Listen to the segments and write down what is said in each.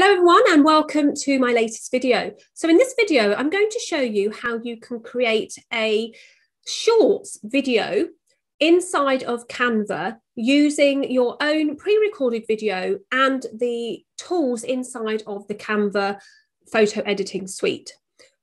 Hello everyone and welcome to my latest video. So in this video, I'm going to show you how you can create a shorts video inside of Canva using your own pre-recorded video and the tools inside of the Canva photo editing suite.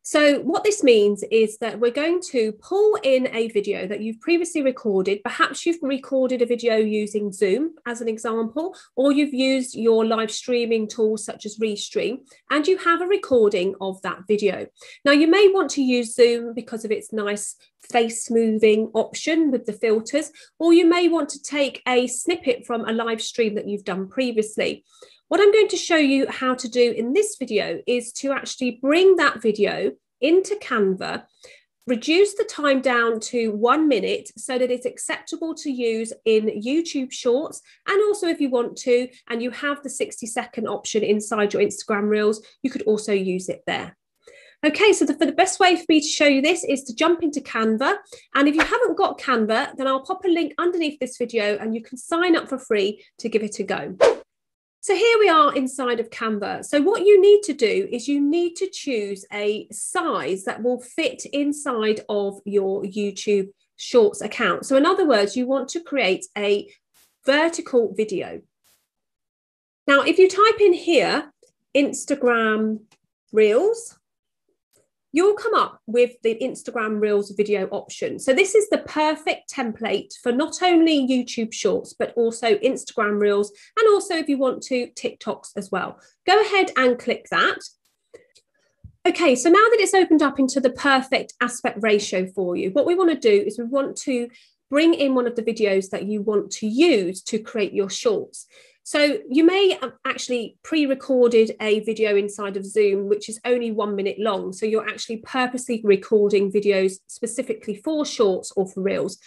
So what this means is that we're going to pull in a video that you've previously recorded. Perhaps you've recorded a video using Zoom as an example, or you've used your live streaming tools such as Restream, and you have a recording of that video. Now you may want to use Zoom because of its nice face moving option with the filters, or you may want to take a snippet from a live stream that you've done previously. What I'm going to show you how to do in this video is to actually bring that video into Canva, reduce the time down to one minute so that it's acceptable to use in YouTube Shorts. And also, if you want to, and you have the 60 second option inside your Instagram Reels, you could also use it there. Okay, so the, for the best way for me to show you this is to jump into Canva. And if you haven't got Canva, then I'll pop a link underneath this video and you can sign up for free to give it a go. So here we are inside of Canva. So what you need to do is you need to choose a size that will fit inside of your YouTube Shorts account. So in other words, you want to create a vertical video. Now, if you type in here, Instagram Reels, you'll come up with the Instagram Reels video option. So this is the perfect template for not only YouTube Shorts, but also Instagram Reels, and also if you want to, TikToks as well. Go ahead and click that. Okay, so now that it's opened up into the perfect aspect ratio for you, what we want to do is we want to bring in one of the videos that you want to use to create your shorts. So you may have actually pre-recorded a video inside of Zoom, which is only one minute long. So you're actually purposely recording videos specifically for shorts or for reels.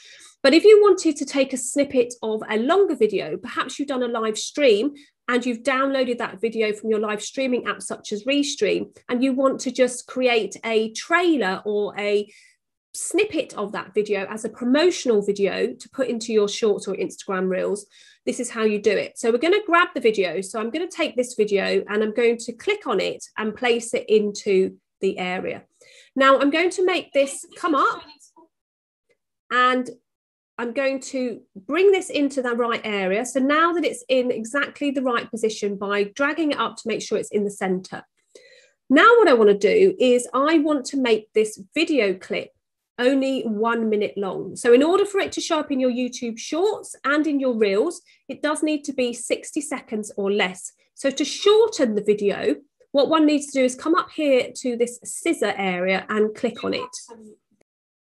But if you wanted to take a snippet of a longer video, perhaps you've done a live stream and you've downloaded that video from your live streaming app, such as Restream, and you want to just create a trailer or a snippet of that video as a promotional video to put into your shorts or Instagram reels, this is how you do it. So we're going to grab the video. So I'm going to take this video and I'm going to click on it and place it into the area. Now I'm going to make this come up and I'm going to bring this into the right area. So now that it's in exactly the right position by dragging it up to make sure it's in the center. Now what I want to do is I want to make this video clip only one minute long. So, in order for it to show up in your YouTube shorts and in your reels, it does need to be 60 seconds or less. So, to shorten the video, what one needs to do is come up here to this scissor area and click on it.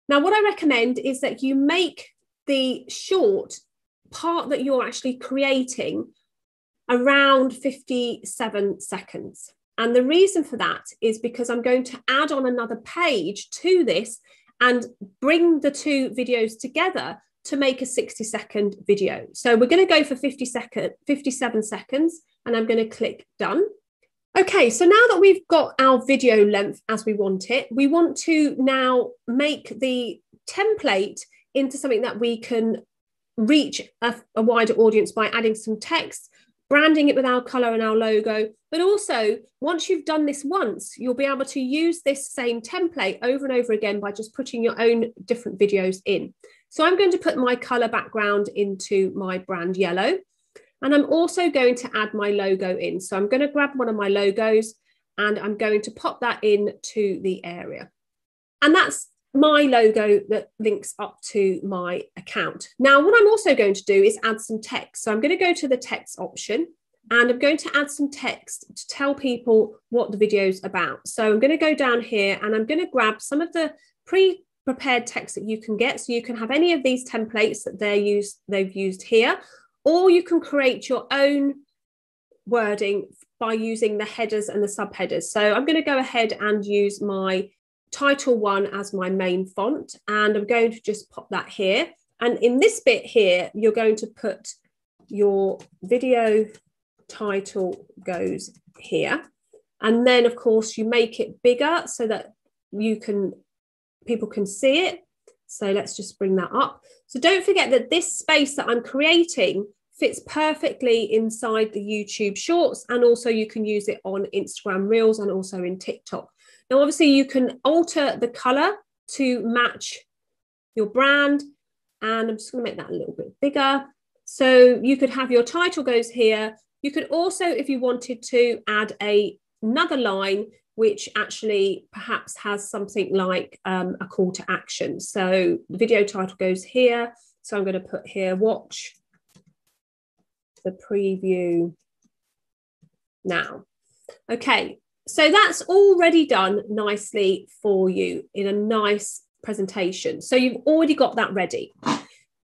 Now, what I recommend is that you make the short part that you're actually creating around 57 seconds. And the reason for that is because I'm going to add on another page to this and bring the two videos together to make a 60 second video. So we're going to go for 50 second, 57 seconds, and I'm going to click done. Okay, so now that we've got our video length as we want it, we want to now make the template into something that we can reach a, a wider audience by adding some text branding it with our color and our logo. But also, once you've done this once, you'll be able to use this same template over and over again by just putting your own different videos in. So I'm going to put my color background into my brand yellow. And I'm also going to add my logo in. So I'm going to grab one of my logos and I'm going to pop that into the area. And that's my logo that links up to my account. Now, what I'm also going to do is add some text. So I'm going to go to the text option and I'm going to add some text to tell people what the video is about. So I'm going to go down here and I'm going to grab some of the pre prepared text that you can get. So you can have any of these templates that they're used, they've used here, or you can create your own wording by using the headers and the subheaders. So I'm going to go ahead and use my title one as my main font and I'm going to just pop that here. And in this bit here, you're going to put your video title goes here. And then of course you make it bigger so that you can, people can see it. So let's just bring that up. So don't forget that this space that I'm creating fits perfectly inside the YouTube shorts and also you can use it on Instagram Reels and also in TikTok. Now, obviously, you can alter the color to match your brand. And I'm just going to make that a little bit bigger. So you could have your title goes here. You could also, if you wanted to, add a, another line which actually perhaps has something like um, a call to action. So the video title goes here. So I'm going to put here, watch the preview now. Okay, so that's already done nicely for you in a nice presentation. So you've already got that ready.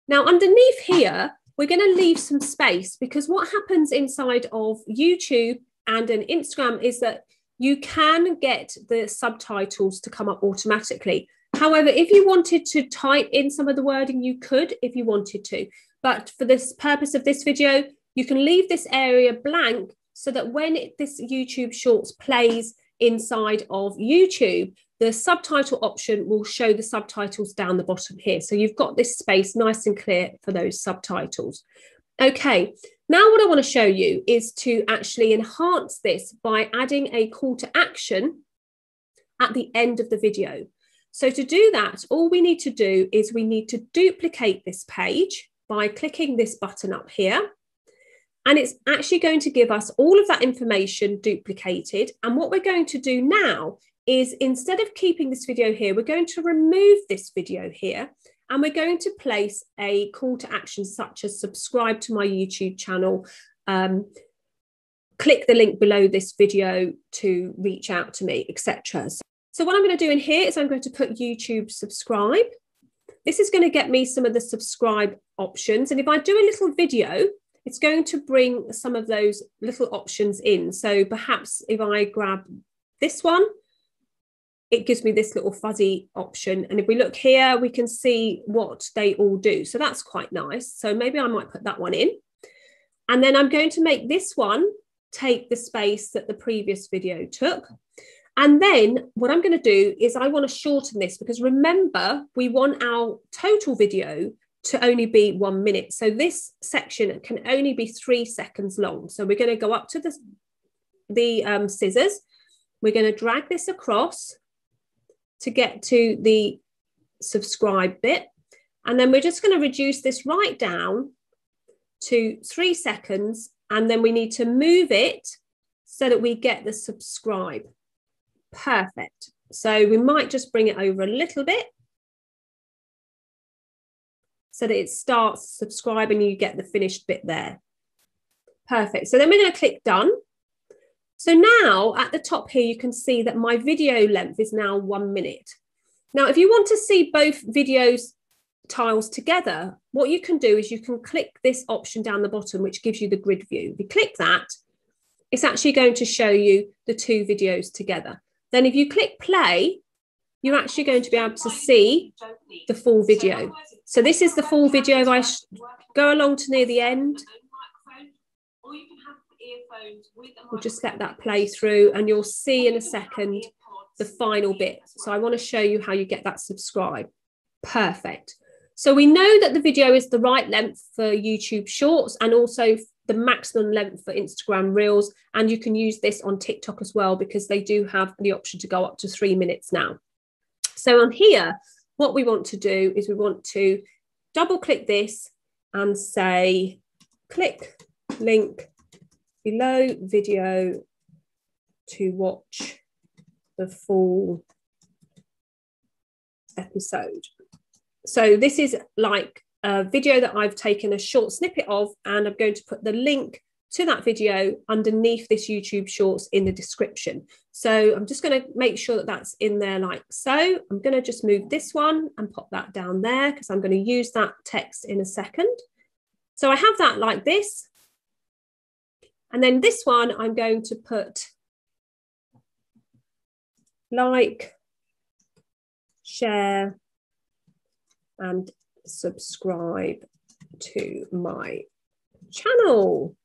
Now underneath here, we're going to leave some space because what happens inside of YouTube and an Instagram is that you can get the subtitles to come up automatically. However, if you wanted to type in some of the wording, you could if you wanted to. But for this purpose of this video, you can leave this area blank so that when this YouTube Shorts plays inside of YouTube, the subtitle option will show the subtitles down the bottom here. So you've got this space nice and clear for those subtitles. Okay, now what I want to show you is to actually enhance this by adding a call to action at the end of the video. So to do that, all we need to do is we need to duplicate this page by clicking this button up here. And it's actually going to give us all of that information duplicated. And what we're going to do now is instead of keeping this video here, we're going to remove this video here and we're going to place a call to action such as subscribe to my YouTube channel, um, click the link below this video to reach out to me, etc. So what I'm going to do in here is I'm going to put YouTube subscribe. This is going to get me some of the subscribe options. And if I do a little video, it's going to bring some of those little options in. So perhaps if I grab this one, it gives me this little fuzzy option. And if we look here, we can see what they all do. So that's quite nice. So maybe I might put that one in. And then I'm going to make this one take the space that the previous video took. And then what I'm going to do is I want to shorten this because remember, we want our total video to only be one minute. So this section can only be three seconds long. So we're going to go up to the, the um, scissors. We're going to drag this across to get to the subscribe bit. And then we're just going to reduce this right down to three seconds. And then we need to move it so that we get the subscribe. Perfect. So we might just bring it over a little bit so that it starts subscribe and you get the finished bit there. Perfect. So then we're going to click done. So now at the top here, you can see that my video length is now one minute. Now, if you want to see both videos tiles together, what you can do is you can click this option down the bottom, which gives you the grid view. If you click that, it's actually going to show you the two videos together. Then if you click play, you're actually going to be able to see the full video. So this is the full video. I go along to near the end, we'll just let that play through and you'll see in a second the final bit. So I want to show you how you get that subscribe. Perfect. So we know that the video is the right length for YouTube Shorts and also the maximum length for Instagram Reels. And you can use this on TikTok as well because they do have the option to go up to three minutes now. So on here, what we want to do is we want to double click this and say, click link below video to watch the full episode. So this is like a video that I've taken a short snippet of, and I'm going to put the link to that video underneath this YouTube Shorts in the description. So I'm just going to make sure that that's in there like so. I'm going to just move this one and pop that down there because I'm going to use that text in a second. So I have that like this. And then this one, I'm going to put like, share, and subscribe to my channel.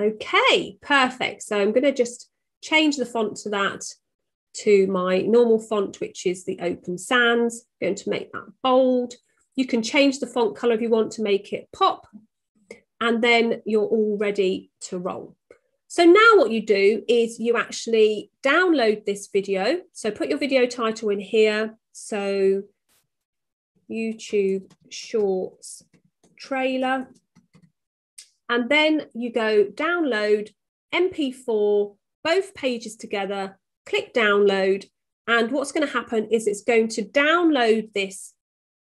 Okay, perfect. So I'm going to just change the font to that to my normal font, which is the Open Sans. I'm going to make that bold. You can change the font color if you want to make it pop. and then you're all ready to roll. So now what you do is you actually download this video. So put your video title in here. So YouTube Shorts trailer. And then you go download MP4, both pages together, click download. And what's going to happen is it's going to download this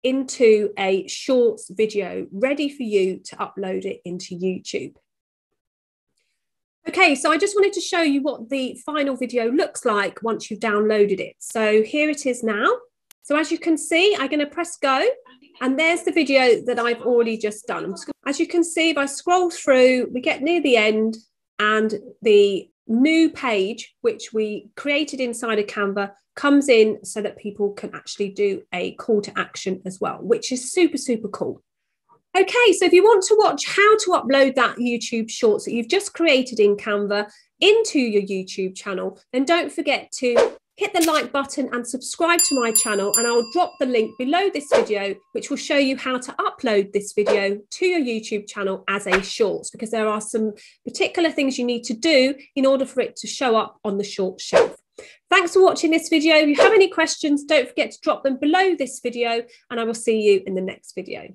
into a shorts video ready for you to upload it into YouTube. Okay, so I just wanted to show you what the final video looks like once you've downloaded it. So here it is now. So as you can see, I'm going to press go and there's the video that I've already just done. As you can see, if I scroll through, we get near the end and the new page, which we created inside of Canva, comes in so that people can actually do a call to action as well, which is super, super cool. Okay, so if you want to watch how to upload that YouTube shorts that you've just created in Canva into your YouTube channel, then don't forget to hit the like button and subscribe to my channel and I'll drop the link below this video which will show you how to upload this video to your YouTube channel as a shorts because there are some particular things you need to do in order for it to show up on the short shelf. Thanks for watching this video. If you have any questions, don't forget to drop them below this video and I will see you in the next video.